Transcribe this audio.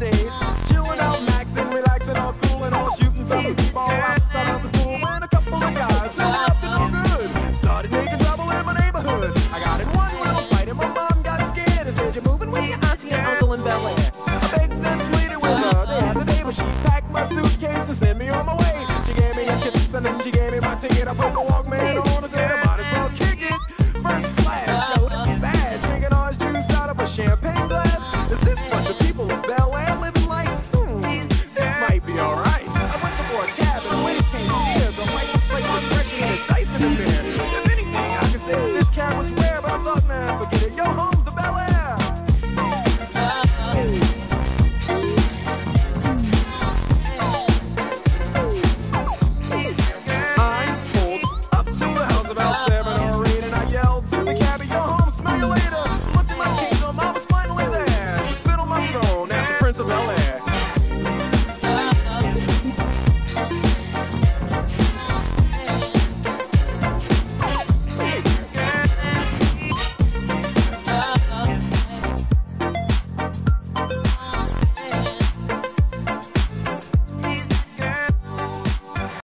holidays. Chilling out, maxing, relaxing, all cool and all shooting some sleep all outside of the school. When a couple of guys ended up to no good, started making trouble in my neighborhood. I got in one little fight and my mom got scared and said, You're moving with your auntie and uncle in Bel Air. I begged and pleaded with her. The had the day, but she packed my suitcase and sent me on my way. She gave me a kiss and then she gave me my ticket. I put my Walkman